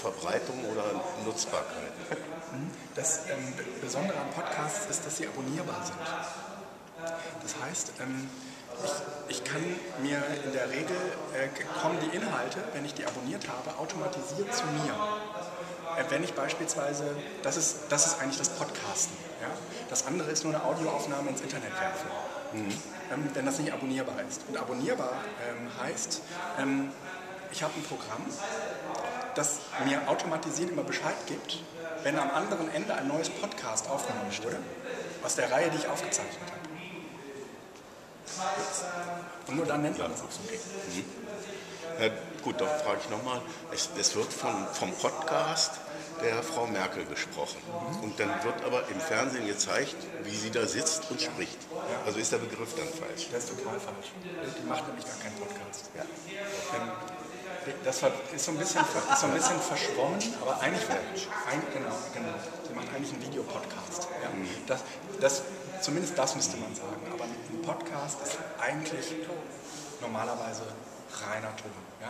Verbreitung oder Nutzbarkeit. Das ähm, Besondere an Podcasts ist, dass sie abonnierbar sind. Das heißt, ähm, ich, ich, kann mir in der Regel, äh, kommen die Inhalte, wenn ich die abonniert habe, automatisiert zu mir. Äh, wenn ich beispielsweise, das ist, das ist eigentlich das Podcasten. Ja? Das andere ist nur eine Audioaufnahme ins Internet werfen. Mhm. Ähm, wenn das nicht abonnierbar ist. Und abonnierbar ähm, heißt, ähm, ich habe ein Programm, das mir automatisiert immer Bescheid gibt, wenn am anderen Ende ein neues Podcast aufgenommen wurde, aus der Reihe, die ich aufgezeichnet habe. Und nur dann nennt man das auch so. Mhm. Ja, gut, dann frage ich nochmal. Es, es, wird von, vom Podcast der Frau Merkel gesprochen. Mhm. Und dann wird aber im Fernsehen gezeigt, wie sie da sitzt und spricht. Ja. Also ist der Begriff dann falsch? Das ist total falsch. Die macht nämlich gar keinen Podcast. Ja. Das ist so ein bisschen, ist so ein bisschen verschwommen, aber eigentlich, ein, genau, genau. Sie macht eigentlich einen Videopodcast. Ja. Mhm. Das, das, zumindest das müsste man sagen. Aber ein Podcast ist eigentlich normalerweise reiner Ton. Ja.